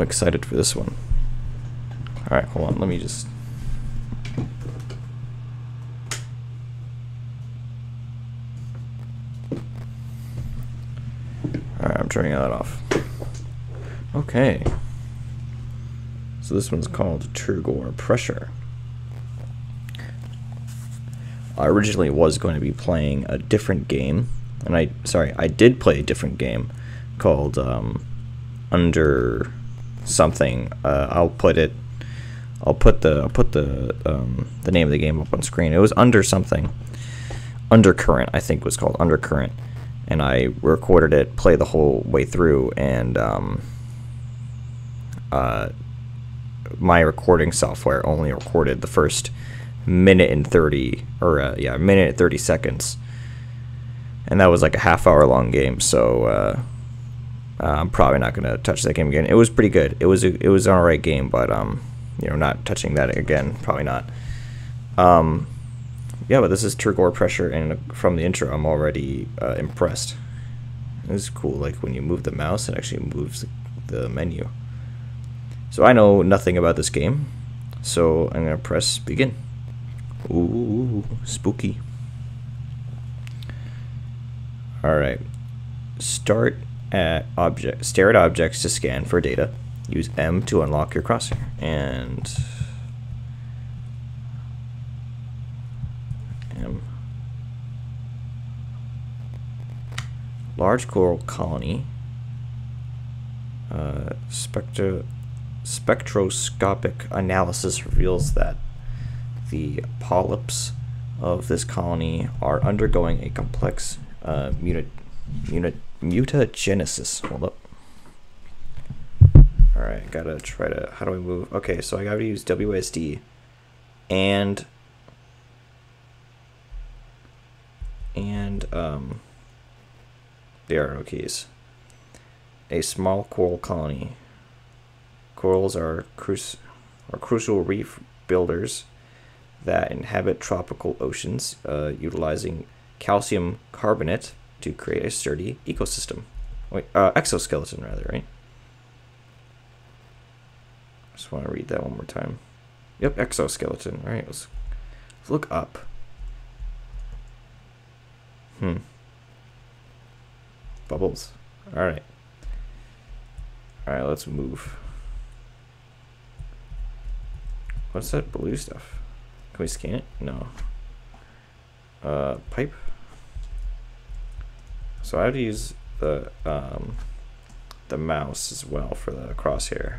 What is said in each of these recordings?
I'm excited for this one. Alright, hold on, let me just Alright, I'm turning that off. Okay. So this one's called Turgor Pressure. I originally was going to be playing a different game, and I sorry, I did play a different game called um, Under something. Uh, I'll put it. I'll put the I'll put the um, the name of the game up on screen. It was Under something. Undercurrent, I think, was called Undercurrent, and I recorded it, play the whole way through, and um, uh, my recording software only recorded the first minute and 30 or uh, yeah minute and 30 seconds and that was like a half hour long game so uh, i'm probably not going to touch that game again. It was pretty good. It was a, it was an alright game but um you know not touching that again probably not. Um yeah but this is turgor pressure and from the intro i'm already uh, impressed. This is cool like when you move the mouse it actually moves the menu. So i know nothing about this game so i'm to press begin. Ooh, spooky. All right. Start at object. Stare at objects to scan for data. Use M to unlock your crosshair. And M. Large coral colony. Uh, spectro spectroscopic analysis reveals that the polyps of this colony are undergoing a complex uh, muta, mutagenesis. Hold up. Alright, gotta try to. How do I move? Okay, so I gotta use WSD and. And, um. The arrow keys. A small coral colony. Corals are, cru- are crucial reef builders that inhabit tropical oceans, uh, utilizing calcium carbonate to create a sturdy ecosystem. Wait, uh, exoskeleton, rather, right? Just want to read that one more time. Yep, exoskeleton. All right, let's, let's look up. Hmm. Bubbles. All right. All right, let's move. What's that blue stuff? Can we scan it? No. Uh, pipe. So I have to use the um, the mouse as well for the crosshair.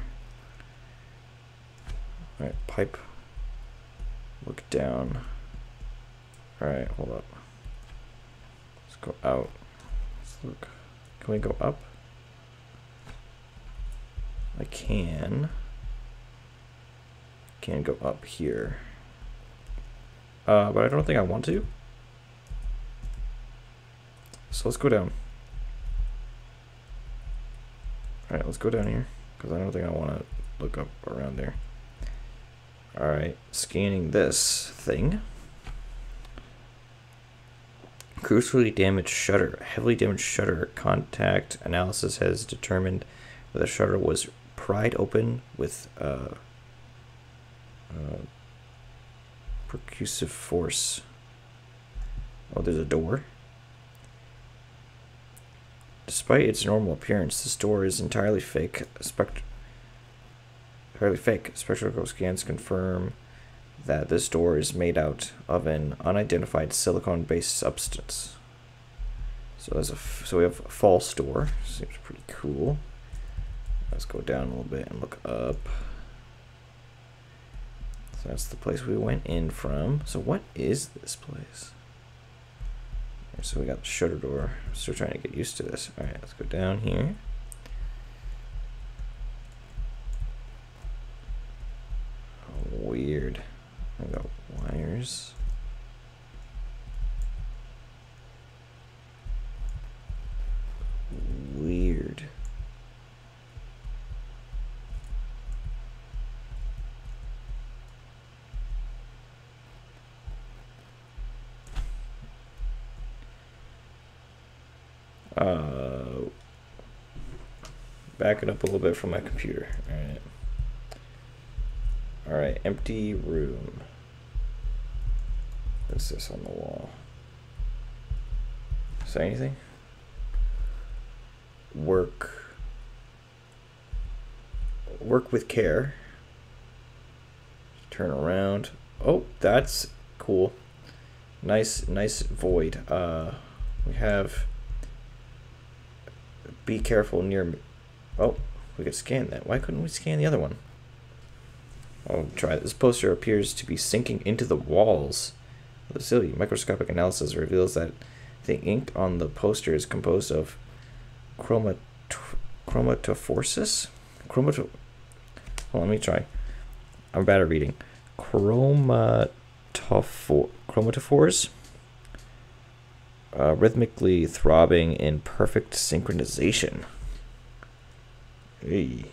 All right, pipe. Look down. All right, hold up. Let's go out. Let's look. Can we go up? I can. Can go up here. Uh, but I don't think I want to. So let's go down. Alright, let's go down here. Because I don't think I want to look up around there. Alright, scanning this thing. Crucially damaged shutter. Heavily damaged shutter. Contact analysis has determined that the shutter was pried open with uh, uh, percussive force. Oh, there's a door. Despite its normal appearance, this door is entirely fake. Spect entirely fake. Spectral scans confirm that this door is made out of an unidentified silicone-based substance. So there's a so we have a false door. Seems pretty cool. Let's go down a little bit and look up. So that's the place we went in from. So what is this place? So we got the shutter door. Still trying to get used to this. All right, let's go down here. Oh, weird. I got wires. Weird. Back it up a little bit from my computer. All right. All right, empty room. What's this on the wall? There anything? Work. Work with care. Turn around. Oh, that's cool. Nice, nice void. Uh, we have. Be careful near. Me. Oh, we could scan that. Why couldn't we scan the other one? I'll try. This poster appears to be sinking into the walls the. Microscopic analysis reveals that the ink on the poster is composed of chromat chromatophorus. Chromato. Let me try. I'm bad at reading. Chromatophor chromatophores. Uh, rhythmically throbbing in perfect synchronization. Hey.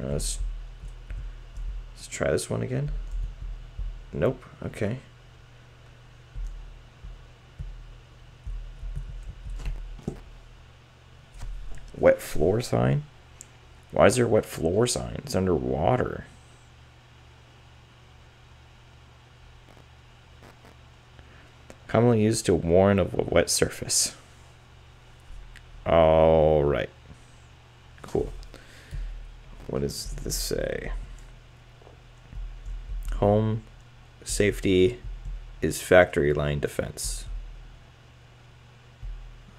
Uh, let's Let's try this one again. Nope. Okay. Wet floor sign? Why is there a wet floor sign? It's underwater. Commonly used to warn of a wet surface. All right. Cool. What does this say? Home safety is factory line defense.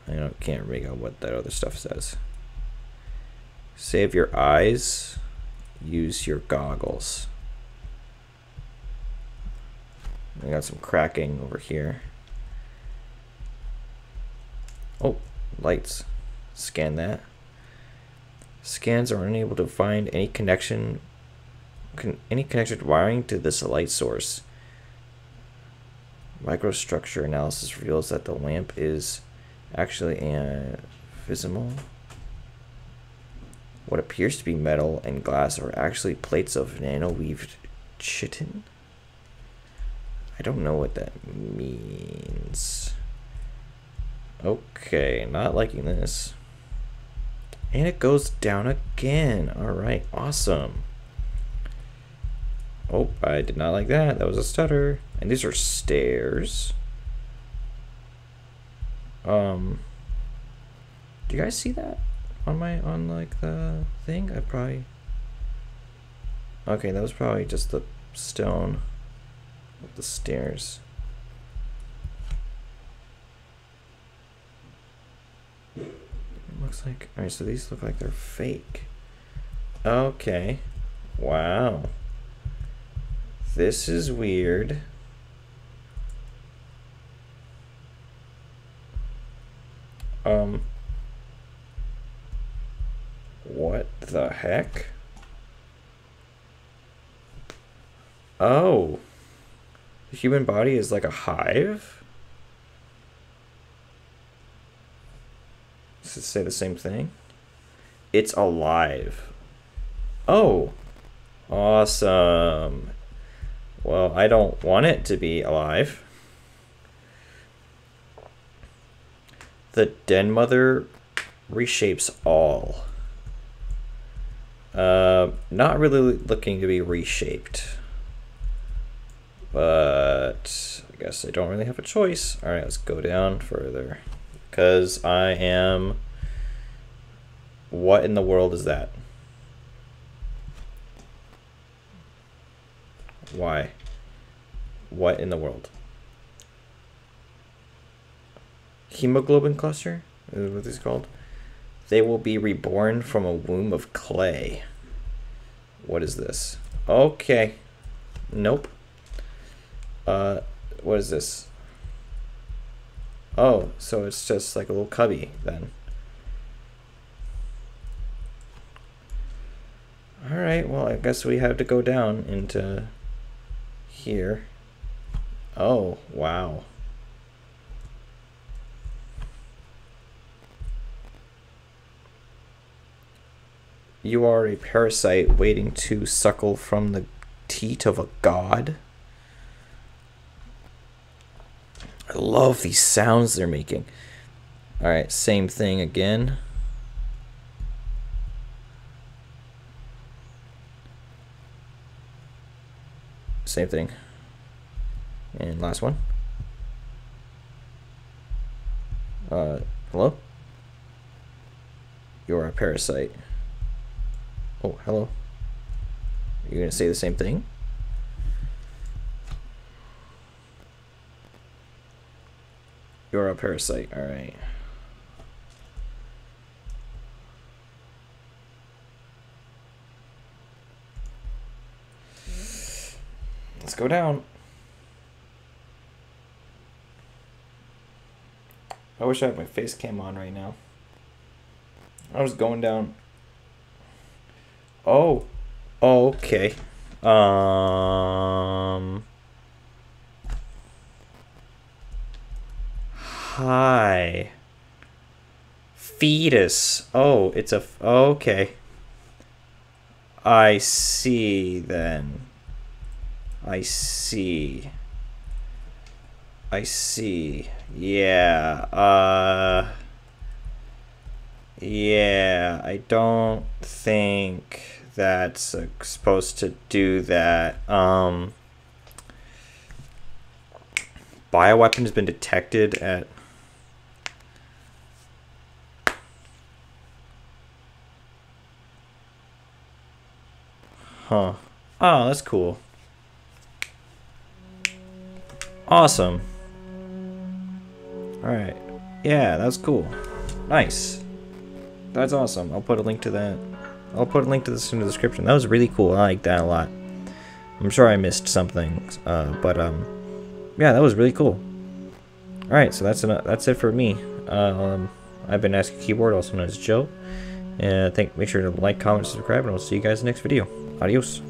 I don't, can't make out what that other stuff says. Save your eyes. Use your goggles. I got some cracking over here. Oh, lights. Scan that. Scans are unable to find any connection con any connected wiring to this light source. Microstructure analysis reveals that the lamp is actually invisible. What appears to be metal and glass are actually plates of nano-weaved chitin. I don't know what that means. Okay, not liking this. And it goes down again. All right, awesome. Oh, I did not like that. That was a stutter. And these are stairs. Um, do you guys see that on my on like the thing? I probably. Okay, that was probably just the stone of the stairs. Looks like. Alright, so these look like they're fake. Okay. Wow. This is weird. Um. What the heck? Oh. The human body is like a hive? Does it say the same thing? It's alive. Oh. Awesome. Well, I don't want it to be alive. The Den Mother reshapes all. Uh, not really looking to be reshaped. But I guess I don't really have a choice. Alright, let's go down further. Because I am... What in the world is that? Why? What in the world? Hemoglobin cluster? Is what called? They will be reborn from a womb of clay. What is this? Okay. Nope. Uh, what is this? Oh, so it's just like a little cubby then. Alright, well, I guess we have to go down into here. Oh, wow. You are a parasite waiting to suckle from the teat of a god. I love these sounds they're making. All right, same thing again. Same thing. And last one. Uh, hello? You're a parasite. Oh, hello. You're gonna say the same thing? You're a parasite, alright. Let's go down. I wish I had my face cam on right now. I was going down. Oh. oh okay. Um. Hi. Fetus. Oh, it's a. Okay. I see then. I see. I see. Yeah. Uh. Yeah, I don't think that's supposed to do that. Um. Bioweapon has been detected at. Huh. Oh, that's cool. Awesome. Alright. Yeah, that's cool. Nice. That's awesome. I'll put a link to that. I'll put a link to this in the description. That was really cool. I like that a lot. I'm sure I missed something, uh, but um, yeah, that was really cool. All right, so that's enough, that's it for me. Um, I've been Askewkeyboard, also known as Joe. And I think make sure to like, comment, subscribe, and I'll see you guys next video. Adiós.